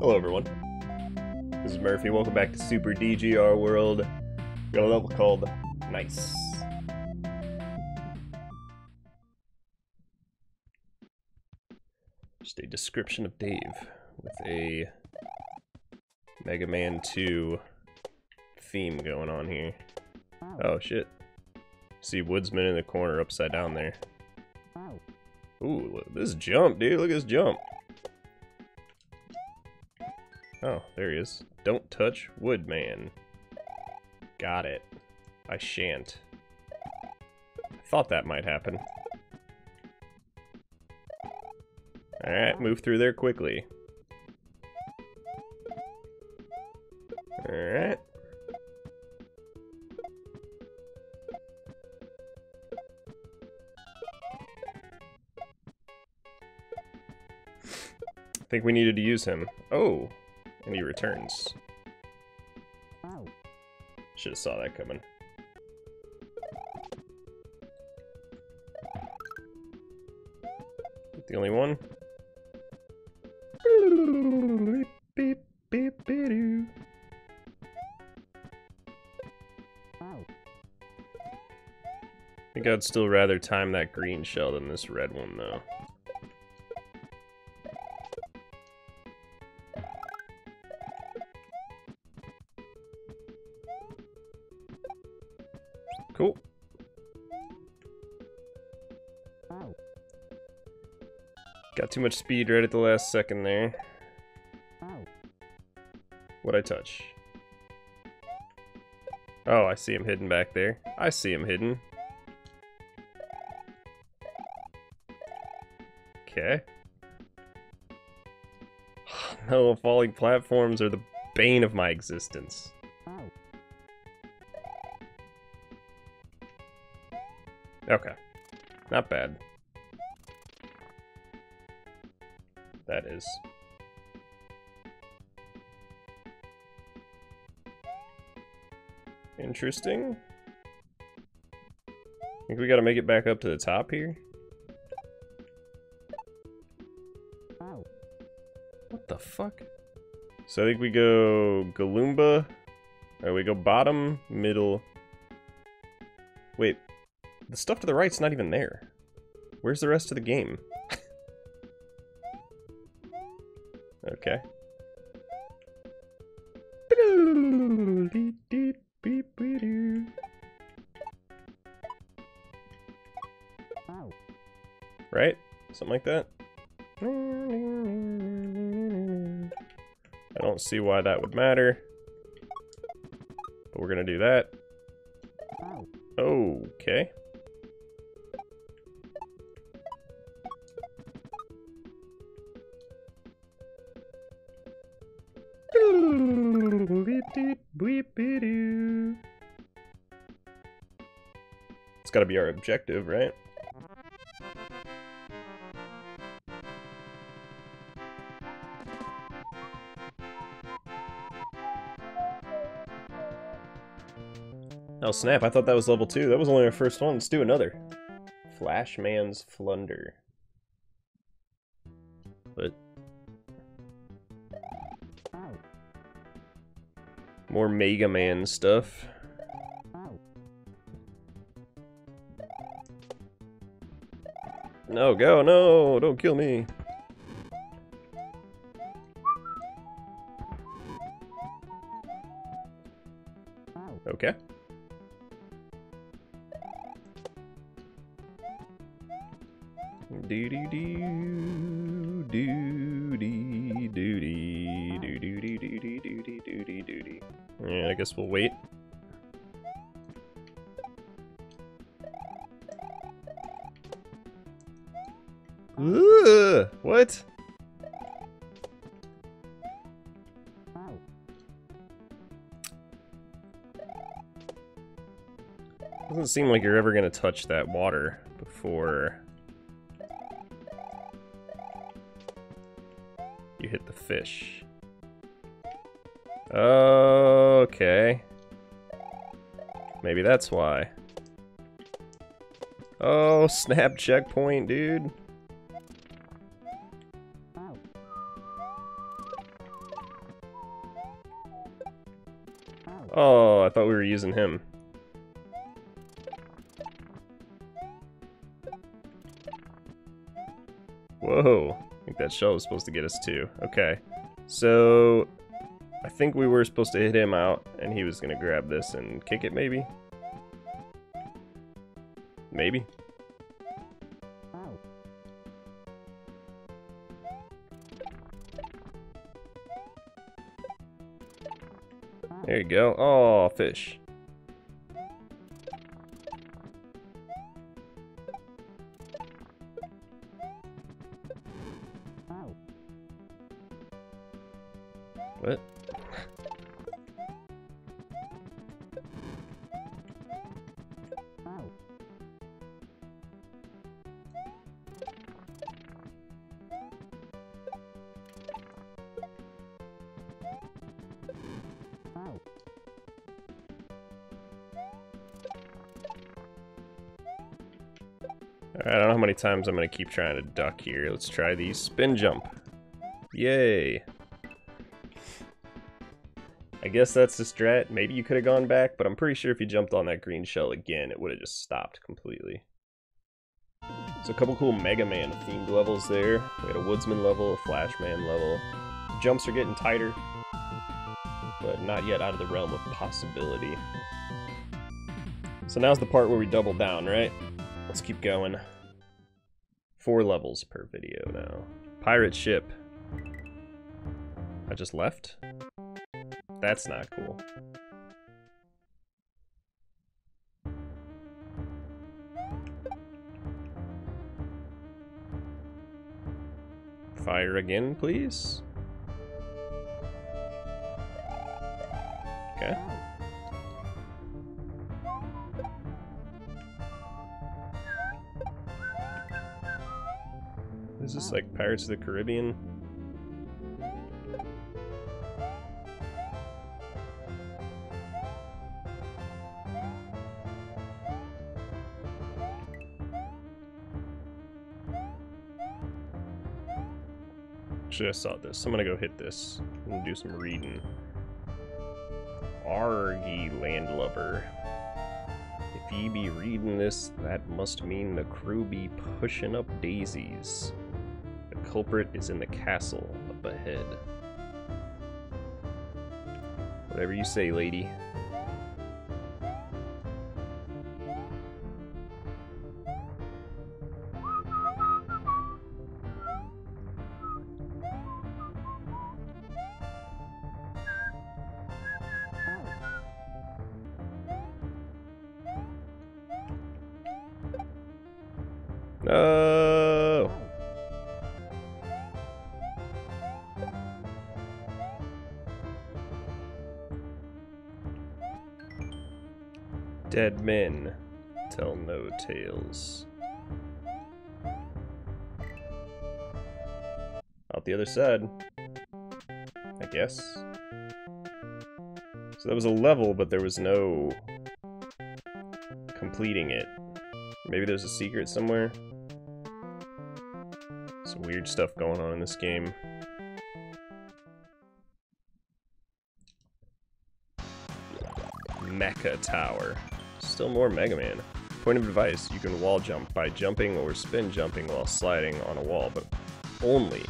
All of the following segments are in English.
Hello everyone. This is Murphy. Welcome back to Super DGR World. Got a level called Nice. Just a description of Dave with a Mega Man 2 theme going on here. Oh shit. See Woodsman in the corner upside down there. Ooh, look, this jump, dude. Look at this jump. Oh, there he is. Don't touch Woodman. Got it. I shan't. I thought that might happen. Alright, move through there quickly. Alright. I think we needed to use him. Oh, and he returns. Oh. Should have saw that coming. The only one. I think I'd still rather time that green shell than this red one, though. Cool. Got too much speed right at the last second there. What'd I touch? Oh, I see him hidden back there. I see him hidden. Okay. no, falling platforms are the bane of my existence. Okay. Not bad. That is. Interesting. I Think we gotta make it back up to the top here? Wow. What the fuck? So I think we go Galumba. Or we go bottom, middle. Wait, the stuff to the right's not even there. Where's the rest of the game? okay. Something like that? I don't see why that would matter. But we're gonna do that. Okay. It's gotta be our objective, right? Oh snap, I thought that was level 2. That was only our first one. Let's do another. Flashman's Flunder. But... More Mega Man stuff. No, go, no, don't kill me. Okay. Do do do do do dee do do dee do dee do dee do dee do. Yeah, I guess we'll wait. Ugh, what? Doesn't seem like you're ever gonna touch that water before fish. Okay. Maybe that's why. Oh, snap checkpoint, dude. Oh, I thought we were using him. That shell was supposed to get us too. Okay, so I think we were supposed to hit him out and he was gonna grab this and kick it maybe? Maybe? There you go. Oh, fish. I don't know how many times I'm gonna keep trying to duck here. Let's try the spin jump. Yay. I guess that's the strat. Maybe you could have gone back, but I'm pretty sure if you jumped on that green shell again, it would have just stopped completely. So a couple cool Mega Man themed levels there. We had a Woodsman level, a Flashman level. Jumps are getting tighter, but not yet out of the realm of possibility. So now's the part where we double down, right? Let's keep going. Four levels per video now. Pirate ship. I just left? That's not cool. Fire again, please. Okay. Is this like Pirates of the Caribbean? Actually, I saw this. I'm gonna go hit this and do some reading. Argy landlubber. If ye be reading this, that must mean the crew be pushing up daisies. Culprit is in the castle up ahead. Whatever you say, lady. No. Dead men tell no tales. Out the other side. I guess. So that was a level, but there was no completing it. Maybe there's a secret somewhere. Some weird stuff going on in this game. Mecha Tower. Still more Mega Man. Point of advice, you can wall jump by jumping or spin jumping while sliding on a wall, but only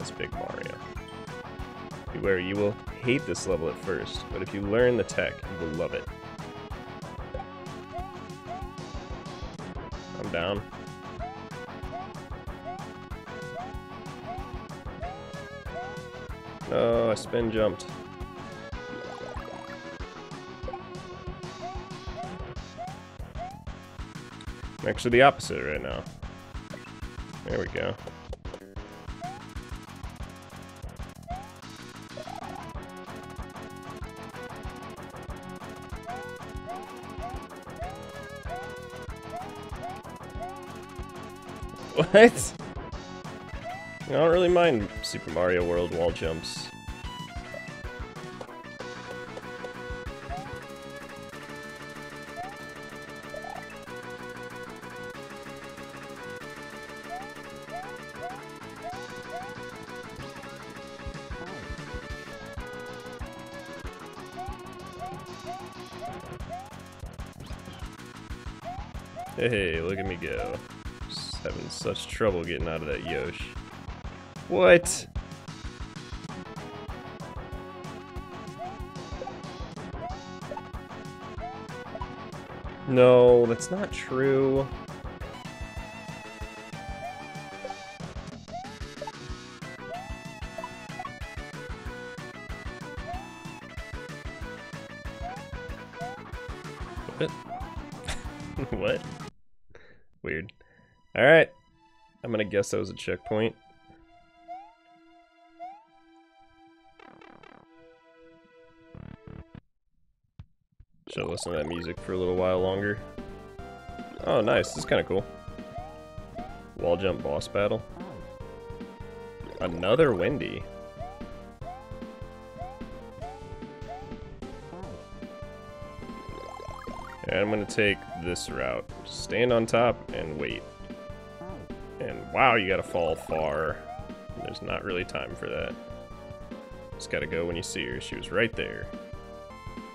as Big Mario. Beware, you will hate this level at first, but if you learn the tech, you will love it. I'm down. No, I spin jumped. Actually the opposite right now. There we go. What? I don't really mind Super Mario World wall jumps. Hey, look at me go. Just having such trouble getting out of that Yosh. What? No, that's not true. What? what? Weird. Alright. I'm gonna guess that was a checkpoint. Should listen to that music for a little while longer. Oh, nice. This is kind of cool. Wall jump boss battle. Another Wendy. And I'm to take this route. Stand on top and wait. And wow, you got to fall far. There's not really time for that. Just got to go when you see her. She was right there.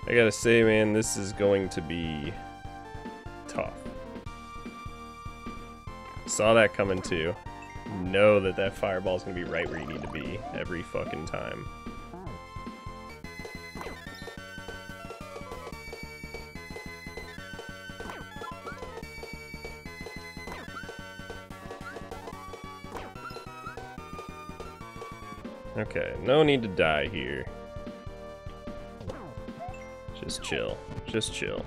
I gotta say, man, this is going to be tough. Saw that coming too. Know that that fireball's gonna be right where you need to be every fucking time. Okay, no need to die here. Just chill. Just chill.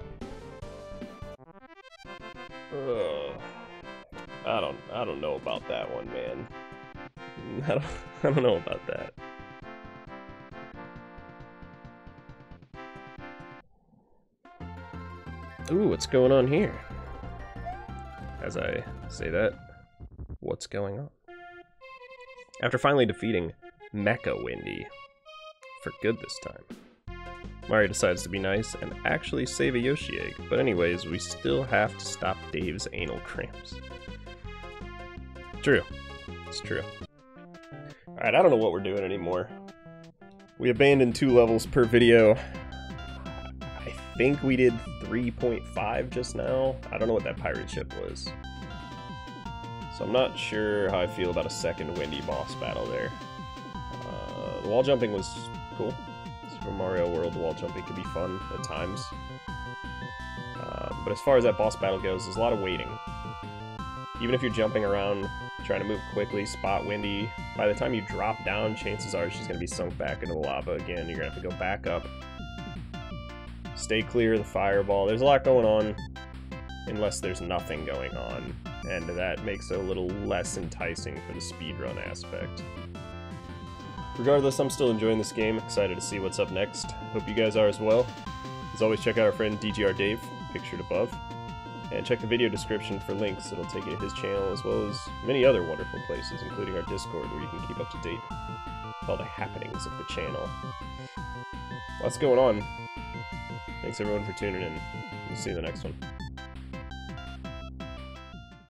Ugh. I don't I don't know about that one, man. I don't I don't know about that. Ooh, what's going on here? As I say that, what's going on? After finally defeating Mecha Wendy. for good this time, Mario decides to be nice and actually save a Yoshi egg. But anyways, we still have to stop Dave's anal cramps. True. It's true. Alright, I don't know what we're doing anymore. We abandoned two levels per video I think we did 3.5 just now. I don't know what that pirate ship was. So I'm not sure how I feel about a second Wendy boss battle there. The wall jumping was cool. Super Mario World wall jumping could be fun at times. Uh, but as far as that boss battle goes, there's a lot of waiting. Even if you're jumping around, trying to move quickly, spot Wendy, by the time you drop down, chances are she's going to be sunk back into the lava again. You're going to have to go back up, Stay clear of the fireball. There's a lot going on, unless there's nothing going on, and that makes it a little less enticing for the speedrun aspect. Regardless, I'm still enjoying this game, excited to see what's up next. Hope you guys are as well. As always, check out our friend DGR Dave, pictured above, and check the video description for links that'll take you to his channel as well as many other wonderful places, including our Discord where you can keep up to date with all the happenings of the channel. Lots going on. Thanks everyone for tuning in. We'll see you in the next one.